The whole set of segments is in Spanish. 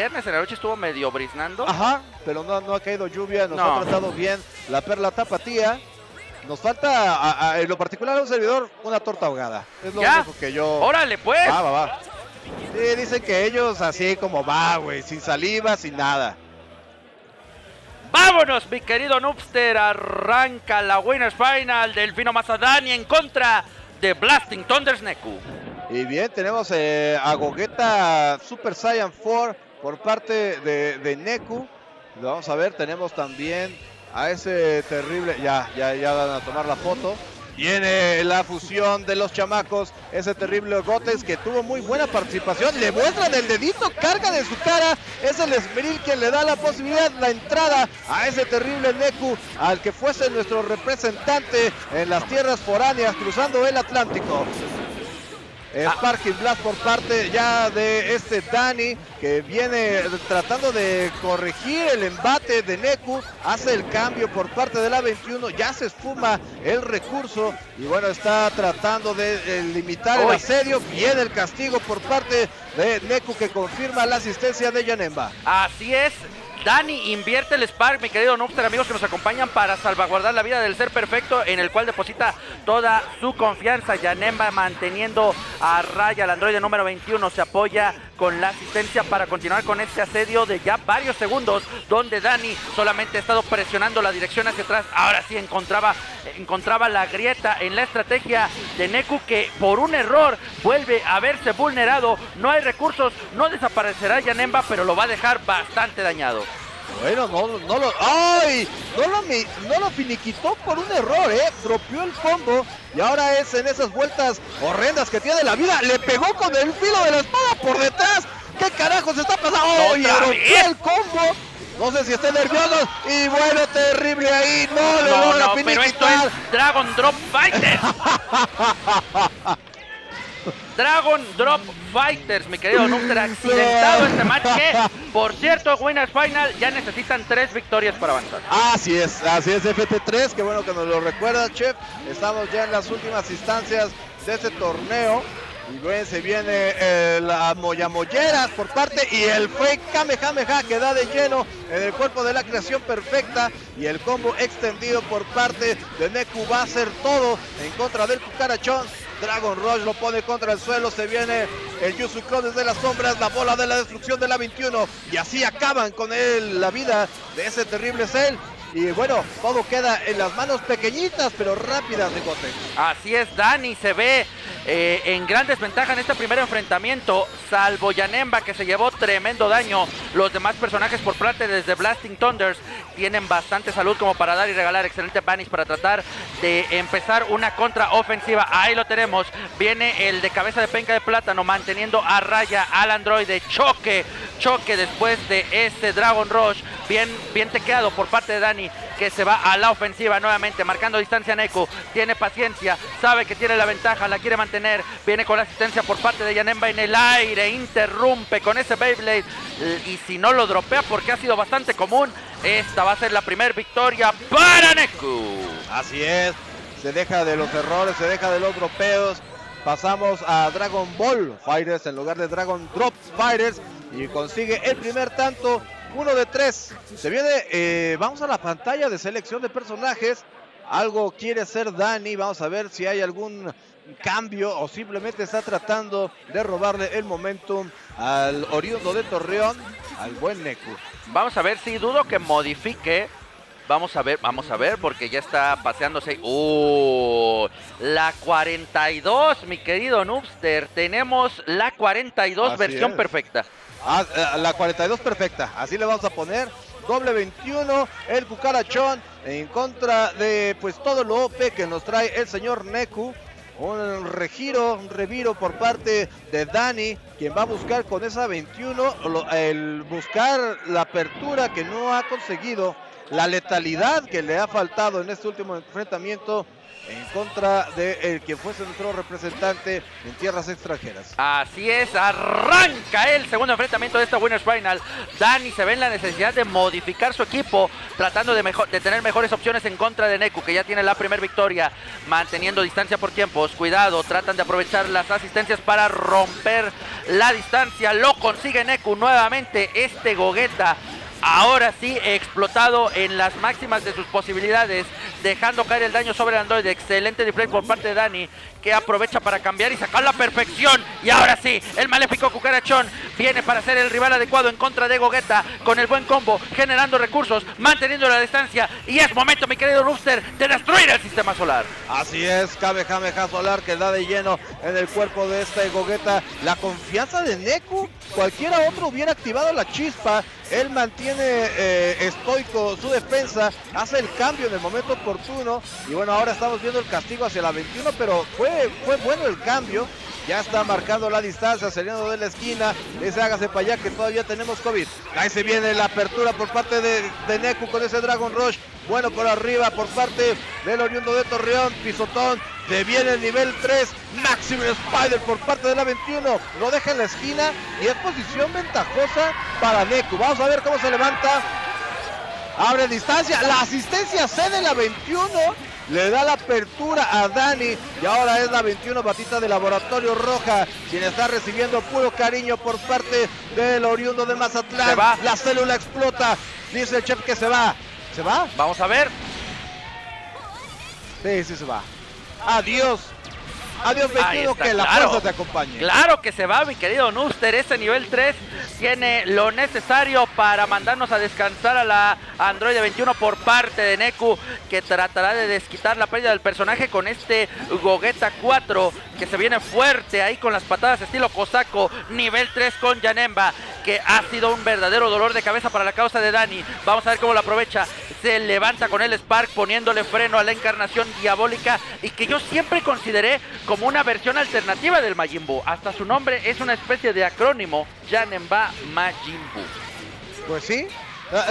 viernes en la noche estuvo medio briznando. Ajá, pero no, no ha caído lluvia, nos No. ha tratado bien la perla tapatía. Nos falta, a- a- en lo particular a un servidor, una torta ahogada. Es lo ¿Ya? único que yo... Órale, pues. Va, va, va. Sí, dicen que ellos así como va, güey, sin saliva, sin nada. Vámonos, mi querido Noobster. Arranca la Winners Final del Fino Mazadani en contra de Blasting Thunders Neku. Y bien, tenemos eh, a Gogeta Super Saiyan 4 por parte de, de Neku. Vamos a ver, tenemos también a ese terrible... Ya, ya, ya van a tomar la foto. Viene la fusión de los chamacos, ese terrible Gotes que tuvo muy buena participación. Le muestran el dedito, carga de su cara. Es el Esmeril quien le da la posibilidad, la entrada a ese terrible Neku, al que fuese nuestro representante en las tierras foráneas cruzando el Atlántico. Sparking Blast por parte ya de este Dani que viene tratando de corregir el embate de Neku. Hace el cambio por parte de la 21. Ya se esfuma el recurso y bueno, está tratando de, eh, limitar el asedio. Viene el castigo por parte de Neku que confirma la asistencia de Yanemba. Así es. Dani invierte el Spark, mi querido Noobster, amigos que nos acompañan para salvaguardar la vida del ser perfecto, en el cual deposita toda su confianza. Yanemba manteniendo a raya al androide número 21, se apoya con la asistencia para continuar con este asedio de ya varios segundos, donde Dani solamente ha estado presionando la dirección hacia atrás. Ahora sí encontraba, encontraba la grieta en la estrategia de Neku, que por un error vuelve a verse vulnerado. No hay recursos, no desaparecerá Yanemba, pero lo va a dejar bastante dañado. Bueno, no, no lo. ¡Ay! No lo, no lo finiquitó por un error, ¿eh? Dropeó el combo y ahora es en esas vueltas horrendas que tiene la vida. Le pegó con el filo de la espada por detrás. ¿Qué carajo se está pasando? ¡Ay! ¡Otra Dropeó vez! el combo. No sé si esté nervioso. Y bueno, terrible ahí. No le No, logra no, pero esto finiquitar. es Dragon Drop Fighters. Dragon Drop Fighters, mi querido Núcter, accidentado este match que, por cierto, Winners Final ya necesitan tres victorias para avanzar. Así es, así es FT3, qué bueno que nos lo recuerda, Chef. Estamos ya en las últimas instancias de este torneo. Y bueno, se viene eh, la Moyamolleras por parte y el fake Kamehameha que da de lleno en el cuerpo de la creación perfecta. Y el combo extendido por parte de Neku va a hacer todo en contra del cucarachón. Dragon Rush lo pone contra el suelo, se viene el Yusuko desde las sombras, la bola de la destrucción de la 21 y así acaban con él la vida de ese terrible Cell. Y bueno, todo queda en las manos pequeñitas pero rápidas de Goten. Así es, Dani se ve eh, en gran desventaja en este primer enfrentamiento, salvo Yanemba que se llevó tremendo daño. Los demás personajes por parte desde Blasting Thunders tienen bastante salud como para dar y regalar excelente banish para tratar de empezar una contraofensiva. Ahí lo tenemos, viene el de cabeza de penca de plátano manteniendo a raya al androide. Choque, choque después de este Dragon Rush. Bien, bien tequeado por parte de Dani que se va a la ofensiva nuevamente, marcando distancia a Neko. Tiene paciencia, sabe que tiene la ventaja, la quiere mantener. Viene con la asistencia por parte de Yanemba en el aire, interrumpe con ese Beyblade. Y si no lo dropea, porque ha sido bastante común, esta va a ser la primera victoria para Neku. Así es, se deja de los errores, se deja de los dropeos. Pasamos a Dragon Ball Fighters en lugar de Dragon Drop Fighters y consigue el primer tanto, uno de tres. Se viene, eh, vamos a la pantalla de selección de personajes. Algo quiere hacer Dani, vamos a ver si hay algún cambio o simplemente está tratando de robarle el momentum al oriundo de Torreón, al buen Neku. Vamos a ver si dudo que modifique. Vamos a ver, vamos a ver, porque ya está paseándose. ¡Uh! La 42, mi querido Noobster. Tenemos la 42 Así versión es. perfecta. Ah, eh, la 42 perfecta, así le vamos a poner. Doble 21, el cucarachón en contra de pues todo lo OP que nos trae el señor Neku. Un regiro, un reviro por parte de Dani, quien va a buscar con esa 21 lo- el buscar la apertura que no ha conseguido la letalidad que le ha faltado en este último enfrentamiento en contra de el que fuese nuestro representante en tierras extranjeras. Así es, arranca el segundo enfrentamiento de esta Winners Final. Dani se ve en la necesidad de modificar su equipo, tratando de, mejor, de tener mejores opciones en contra de Neku, que ya tiene la primera victoria, manteniendo distancia por tiempos. Cuidado, tratan de aprovechar las asistencias para romper la distancia. Lo consigue Neku nuevamente. Este Gogeta ahora sí explotado en las máximas de sus posibilidades, dejando caer el daño sobre el androide. Excelente deflect por parte de Dani, que aprovecha para cambiar y sacar la perfección. Y ahora sí, el maléfico cucarachón viene para ser el rival adecuado en contra de Gogeta, con el buen combo, generando recursos, manteniendo la distancia. Y es momento, mi querido Rooster, de destruir el sistema solar. Así es, Kamehameha Solar que da de lleno en el cuerpo de este Gogeta. La confianza de Neku, cualquiera otro hubiera activado la chispa. Él mantiene eh, estoico su defensa, hace el cambio en el momento oportuno. Y bueno, ahora estamos viendo el castigo hacia la 21, pero fue, fue bueno el cambio. Ya está marcando la distancia, saliendo de la esquina. Ese hágase para allá que todavía tenemos COVID. Ahí se viene la apertura por parte de, de Neku con ese Dragon Rush. Bueno por arriba por parte del oriundo de Torreón. Pisotón. Se viene el nivel 3. Maximum Spider por parte de la 21. Lo deja en la esquina y es posición ventajosa para Neku. Vamos a ver cómo se levanta. Abre distancia. La asistencia cede la 21. Le da la apertura a Dani y ahora es la 21 batita de Laboratorio Roja quien está recibiendo puro cariño por parte del oriundo de Mazatlán. La célula explota. Dice el chef que se va. ¿Se va? Vamos a ver. Sí, sí se va. Adiós. Adiós 21, que la fuerza te acompañe. Claro que se va, mi querido Nuster. Este nivel 3 tiene lo necesario para mandarnos a descansar a la Android 21 por parte de Neku, que tratará de desquitar la pérdida del personaje con este Gogeta 4, que se viene fuerte ahí con las patadas estilo Cosaco. Nivel 3 con Yanemba, que ha sido un verdadero dolor de cabeza para la causa de Dani. Vamos a ver cómo lo aprovecha. Se levanta con el Spark poniéndole freno a la encarnación diabólica y que yo siempre consideré como una versión alternativa del Majin. Hasta su nombre es una especie de acrónimo, Janemba Majin. Pues sí,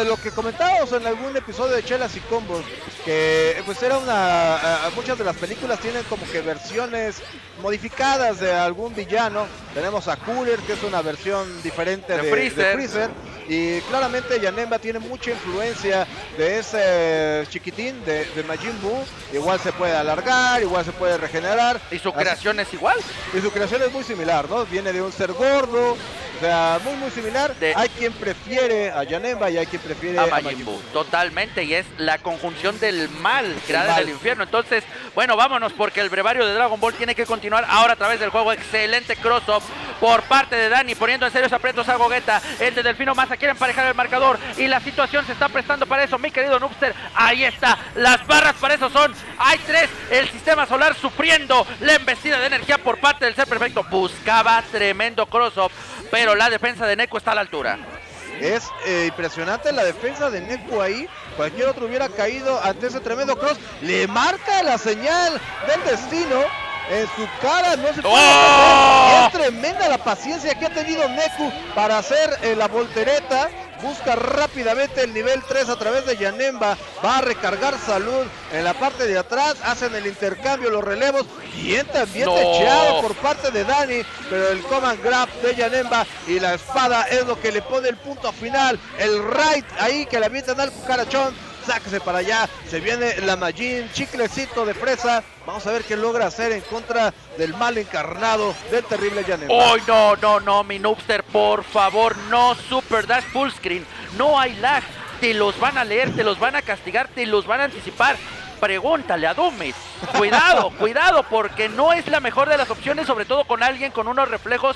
lo que comentábamos en algún episodio de Chelas y Combos, que pues era una... Eh, muchas de las películas tienen como que versiones modificadas de algún villano. Tenemos a Cooler, que es una versión diferente de, de Freezer. Y claramente Yanemba tiene mucha influencia de ese chiquitín de, de, Majin Buu. Igual se puede alargar, igual se puede regenerar. ¿Y su creación es igual? Y su creación es muy similar, ¿no? Viene de un ser gordo, o sea, muy muy similar. De... Hay quien prefiere a Yanemba y hay quien prefiere a, a Majin Buu. Totalmente, y es la conjunción del mal creada del infierno. Entonces, bueno, vámonos porque el brevario de Dragon Ball tiene que continuar ahora a través del juego. Excelente cross-up por parte de Dani, poniendo en serios aprietos a Gogeta. El de Delfino Massa quiere emparejar el marcador y la situación se está prestando para eso, mi querido Noobster. Ahí está, las barras para eso son. Hay tres, el sistema solar sufriendo la embestida de energía por parte del ser perfecto. Buscaba tremendo cross-up, pero la defensa de Neko está a la altura. Es eh, impresionante la defensa de Neku ahí. Cualquier otro hubiera caído ante ese tremendo cross. Le marca la señal del destino en su cara. No se puede ¡Oh! Es tremenda la paciencia que ha tenido Neku para hacer eh, la voltereta. Busca rápidamente el nivel 3 a través de Yanemba. Va a recargar salud en la parte de atrás. Hacen el intercambio, los relevos. Bien también no. por parte de Dani. Pero el command grab de Yanemba y la espada es lo que le pone el punto final. El right ahí que le avientan al cucarachón sáquese para allá, se viene la Majin, chiclecito de fresa, vamos a ver qué logra hacer en contra del mal encarnado del terrible Janemba. ¡Oh, no, no, no, mi Noobster, por favor, no Super Dash Full Screen, no hay lag, te los van a leer, te los van a castigar, te los van a anticipar. Pregúntale a Dumit. Cuidado, cuidado, porque no es la mejor de las opciones, sobre todo con alguien con unos reflejos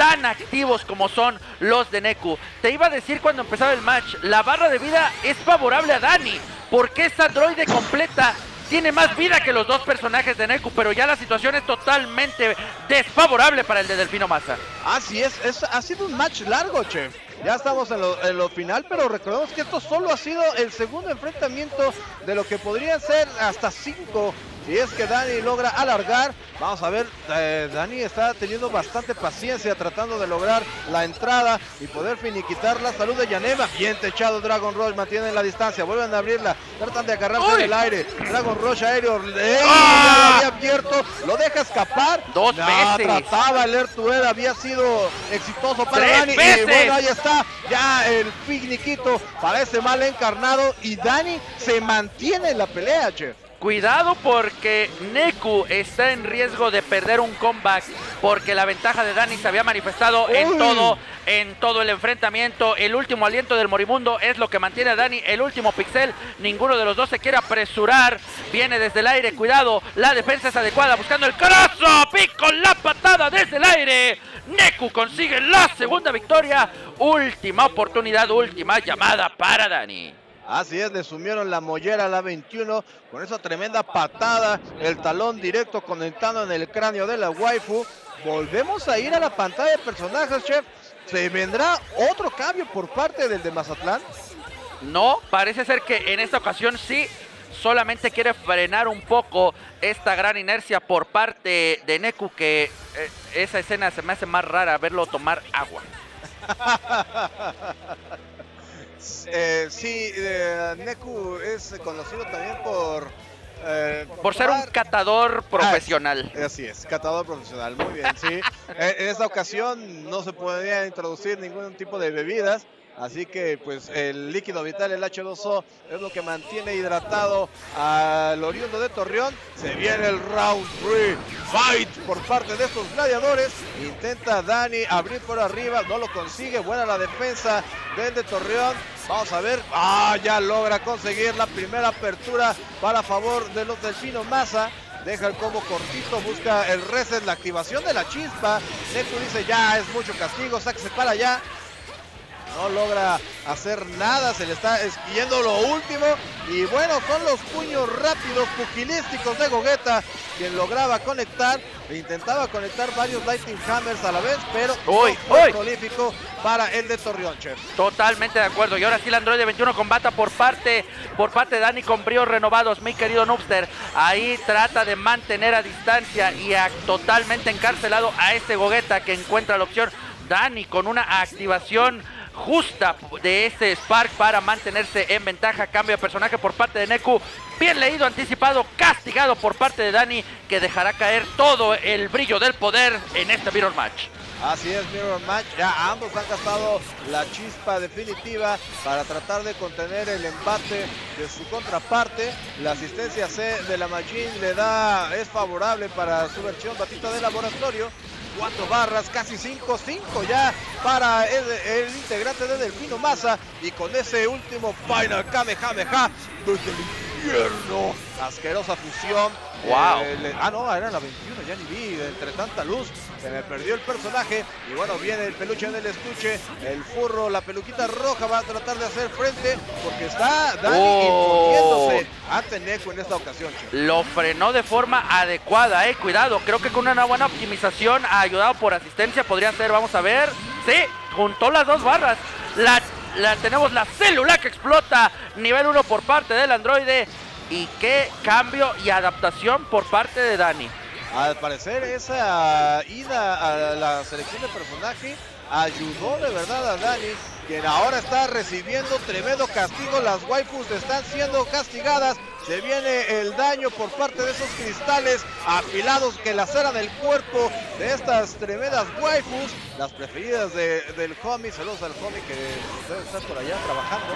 tan activos como son los de Neku. Te iba a decir cuando empezaba el match, la barra de vida es favorable a Dani, porque esta droide completa tiene más vida que los dos personajes de Neku, pero ya la situación es totalmente desfavorable para el de Delfino Massa. Así es, es ha sido un match largo, chef. Ya estamos en lo, en lo, final, pero recordemos que esto solo ha sido el segundo enfrentamiento de lo que podría ser hasta cinco Si es que Dani logra alargar, vamos a ver, eh, Dani está teniendo bastante paciencia tratando de lograr la entrada y poder finiquitar la salud de Yanema. Bien techado Dragon Rush, mantienen la distancia, vuelven a abrirla, tratan de agarrarse en el aire. Dragon Rush aéreo, ¡Ah! abierto, lo deja escapar. Dos veces. Trataba el Ertued, había sido exitoso para Dani. Y bueno, ahí está, ya el picniquito parece mal encarnado y Dani se mantiene en la pelea, chef. Cuidado porque Neku está en riesgo de perder un comeback porque la ventaja de Dani se había manifestado en todo, en todo el enfrentamiento. El último aliento del moribundo es lo que mantiene a Dani. El último pixel, ninguno de los dos se quiere apresurar. Viene desde el aire, cuidado, la defensa es adecuada, buscando el pick con la patada desde el aire. Neku consigue la segunda victoria. Última oportunidad, última llamada para Dani. Así es, le sumieron la mollera a la 21 con esa tremenda patada, el talón directo conectando en el cráneo de la waifu. Volvemos a ir a la pantalla de personajes, chef. ¿Se vendrá otro cambio por parte del de Mazatlán? No, parece ser que en esta ocasión sí solamente quiere frenar un poco esta gran inercia por parte de Neku, que eh, esa escena se me hace más rara verlo tomar agua. Eh, sí, eh, Neku es conocido también por... Eh, por ser un catador profesional. Ah, así es, catador profesional, muy bien, sí. en esta ocasión no se podía introducir ningún tipo de bebidas, Así que pues el líquido vital, el H2O, es lo que mantiene hidratado al oriundo de Torreón. Se viene el round 3 fight por parte de estos gladiadores. Intenta Dani abrir por arriba, no lo consigue. Buena la defensa del de Torreón. Vamos a ver. Ah, ya logra conseguir la primera apertura para favor de los Delfino Massa deja el combo cortito, busca el reset, la activación de la chispa. Neto dice ya es mucho castigo, sáquese para allá no logra hacer nada, se le está esquillando lo último. Y bueno, son los puños rápidos, pugilísticos de Gogeta, quien lograba conectar, e intentaba conectar varios Lightning Hammers a la vez, pero uy, fue prolífico para el de Torreón, Totalmente de acuerdo. Y ahora sí el Android 21 combata por parte, por parte de Dani con bríos renovados, mi querido Noobster. Ahí trata de mantener a distancia y a, totalmente encarcelado a este Gogeta que encuentra la opción. Dani con una activación justa de ese Spark para mantenerse en ventaja. Cambio de personaje por parte de Neku. Bien leído, anticipado, castigado por parte de Dani, que dejará caer todo el brillo del poder en este Mirror Match. Así es, Mirror Match. Ya ambos han gastado la chispa definitiva para tratar de contener el empate de su contraparte. La asistencia C de la Majin le da, es favorable para su versión batita de laboratorio cuatro barras, casi 5-5 ya para el, integrante de Delfino Massa. Y con ese último Final Kamehameha desde el infierno. Asquerosa fusión. Wow. Eh, ah, no, era la 21, ya ni vi. Entre tanta luz, se me perdió el personaje. Y bueno, viene el peluche en el estuche. El furro, la peluquita roja va a tratar de hacer frente. Porque está Dani oh. imponiéndose ante Neko en esta ocasión. Lo frenó de forma adecuada, eh. Cuidado, creo que con una buena optimización, ayudado por asistencia, podría ser. Vamos a ver. Sí, juntó las dos barras. La, la tenemos la célula que explota. Nivel 1 por parte del androide. Y qué cambio y adaptación por parte de Dani. Al parecer esa ida a la selección de personaje ayudó de verdad a Dani, quien ahora está recibiendo tremendo castigo. Las waifus están siendo castigadas. Se viene el daño por parte de esos cristales afilados que laceran el cuerpo de estas tremendas waifus, las preferidas del homie. Saludos al homie que debe estar por allá trabajando.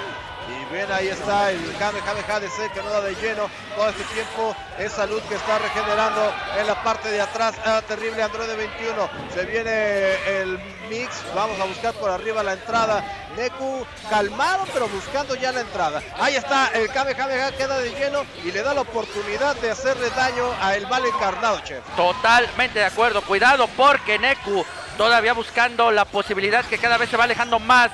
Y bien, ahí está el Kamehameha de C que no da de lleno todo este tiempo. Esa luz que está regenerando en la parte de atrás. Ah, terrible Android 21. Se viene el mix. Vamos a buscar por arriba la entrada. Neku calmado, pero buscando ya la entrada. Ahí está el Kamehameha, queda de lleno y le da la oportunidad de hacerle daño a el mal encarnado, chef. Totalmente de acuerdo. Cuidado porque Neku todavía buscando la posibilidad que cada vez se va alejando más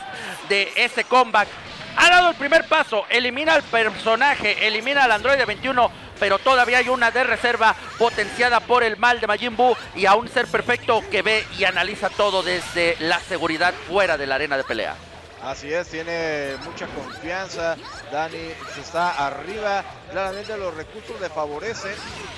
de ese comeback ha dado el primer paso, elimina al personaje, elimina al androide 21, pero todavía hay una de reserva potenciada por el mal de Majin Buu y a un ser perfecto que ve y analiza todo desde la seguridad fuera de la arena de pelea. Así es, tiene mucha confianza. Dani se está arriba. Claramente los recursos le favorecen.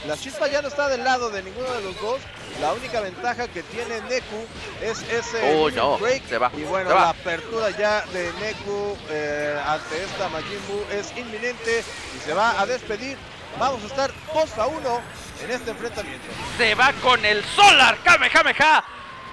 La chispa ya no está del lado de ninguno de los dos. La única ventaja que tiene Neku es ese Oh, no, break. se va, Y bueno, se va. la apertura ya de Neku eh, ante esta Majin Buu es inminente y se va a despedir. Vamos a estar 2 a 1 en este enfrentamiento. Se va con el Solar Kamehameha.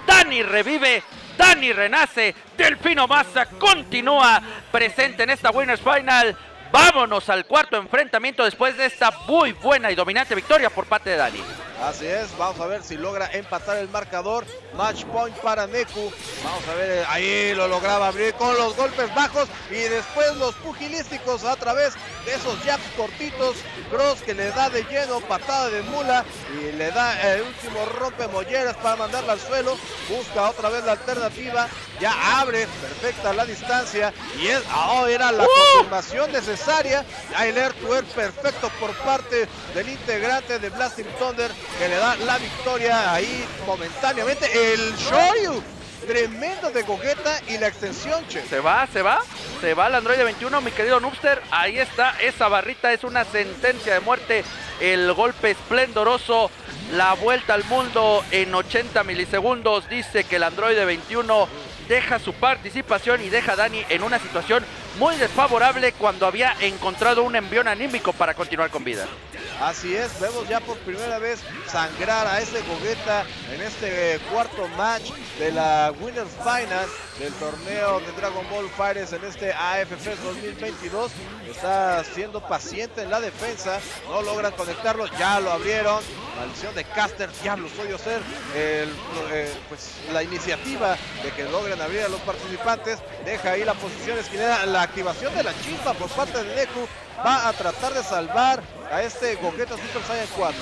Dani revive. Dani renace. Delfino Massa continúa presente en esta Winners Final. Vámonos al cuarto enfrentamiento después de esta muy buena y dominante victoria por parte de Dani. Así es, vamos a ver si logra empatar el marcador. Match point para Neku. Vamos a ver, eh, ahí lo lograba abrir con los golpes bajos y después los pugilísticos a través de esos jabs cortitos. Cross que le da de lleno, patada de mula y le da el último rompe molleras para mandarla al suelo. Busca otra vez la alternativa. Ya abre perfecta la distancia y es, ah, era la confirmación necesaria. El air to air perfecto por parte del integrante de Blasting Thunder que le da la victoria ahí momentáneamente. El Shoyu, tremendo de Gogeta y la extensión, che. Se va, se va, se va el Android 21, mi querido Noobster. Ahí está, esa barrita es una sentencia de muerte. El golpe esplendoroso, la vuelta al mundo en 80 milisegundos. Dice que el Android 21 deja su participación y deja a Dani en una situación muy desfavorable cuando había encontrado un envión anímico para continuar con vida. Así es, vemos ya por primera vez sangrar a ese Gogeta en este eh, cuarto match de la Winners Final del torneo de Dragon Ball Fighters en este AFF 2022. Está siendo paciente en la defensa, no logran conectarlo, ya lo abrieron. Maldición de Caster, diablo, soy ser el, eh, pues, la iniciativa de que logren abrir a los participantes. Deja ahí la posición esquinera, la activación de la chispa por parte de Neku va a tratar de salvar a este Gogeta Super Saiyan 4.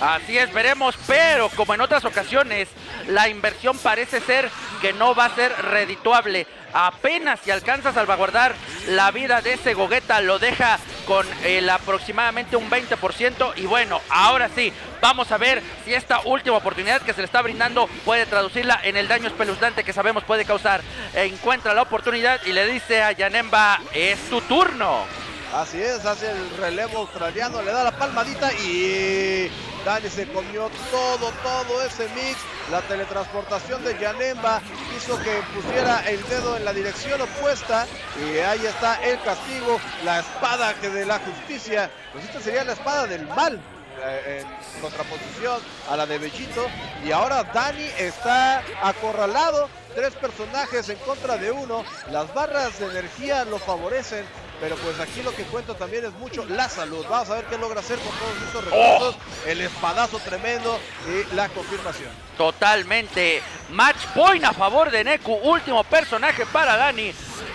Así es, veremos, pero como en otras ocasiones, la inversión parece ser que no va a ser redituable. Apenas si alcanza a salvaguardar la vida de ese Gogeta, lo deja con el aproximadamente un 20%. Y bueno, ahora sí, vamos a ver si esta última oportunidad que se le está brindando puede traducirla en el daño espeluznante que sabemos puede causar. Encuentra la oportunidad y le dice a Yanemba, es tu turno. Así es, hace el relevo australiano, le da la palmadita y Dani se comió todo, todo ese mix. La teletransportación de Yanemba hizo que pusiera el dedo en la dirección opuesta y ahí está el castigo, la espada de la justicia. Pues esta sería la espada del mal eh, en contraposición a la de Bellito. Y ahora Dani está acorralado. Tres personajes en contra de uno. Las barras de energía lo favorecen. Pero pues aquí lo que cuento también es mucho la salud. Vamos a ver qué logra hacer con todos estos recursos. El espadazo tremendo y la confirmación. Totalmente. Match point a favor de Neku. Último personaje para Dani.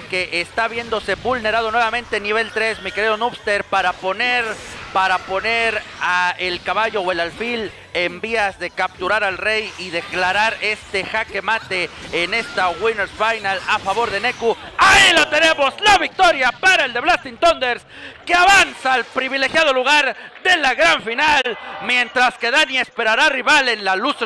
Que está viéndose vulnerado nuevamente nivel 3, mi querido Noobster, para poner, para poner a el caballo o el alfil en vías de capturar al rey y declarar este jaque mate en esta Winners Final a favor de Neku. Ahí lo tenemos, la victoria para el de Blasting Thunders, que avanza al privilegiado lugar de la gran final, mientras que Dani esperará rival en la Losers